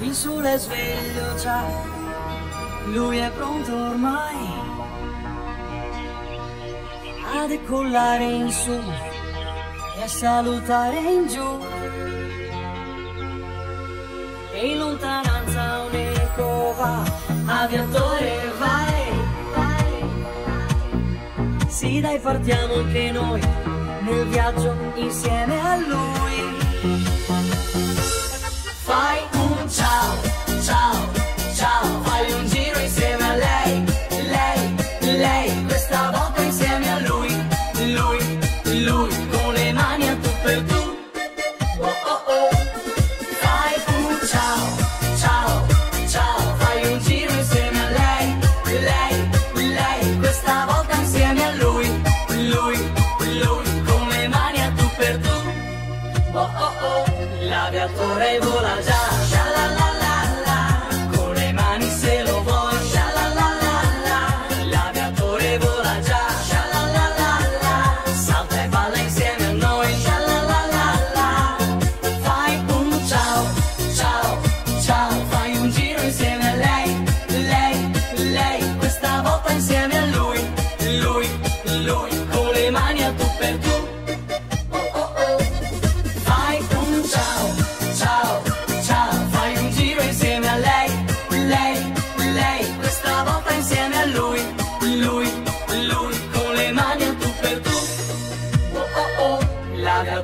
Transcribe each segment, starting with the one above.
il sole è sveglio già, lui è pronto ormai a decollare in su e a salutare in giù. E in lontananza un eco va, aviatore vai, vai. Sì dai partiamo anche noi nel viaggio insieme a lui. oh oh oh, l'aviatore vola già.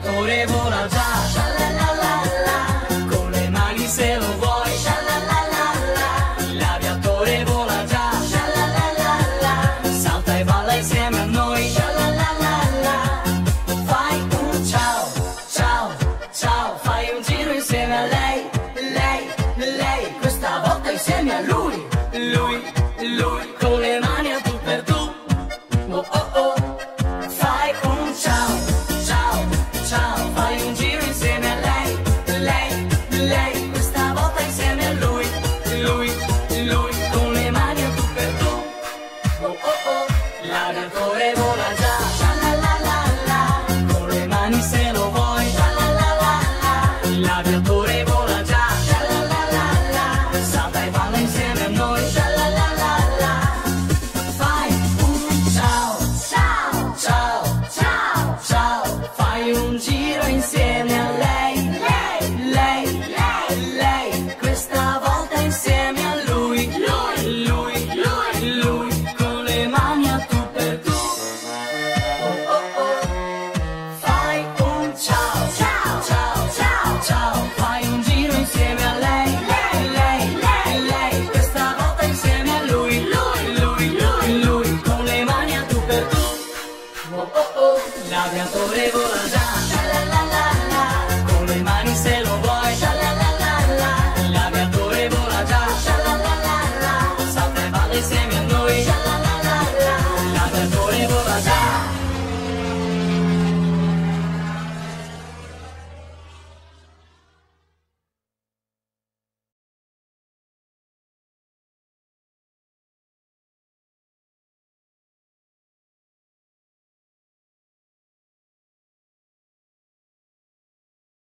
করে বলা যায় Vai um dia. Oh oh oh, l'aviatore vola già, sha la la la la, con le mani se lo vuoi, sha la la la la, l'aviatore vola già, sha la la la la, salta e balla insieme a noi, sha la la la la, l'aviatore vola già.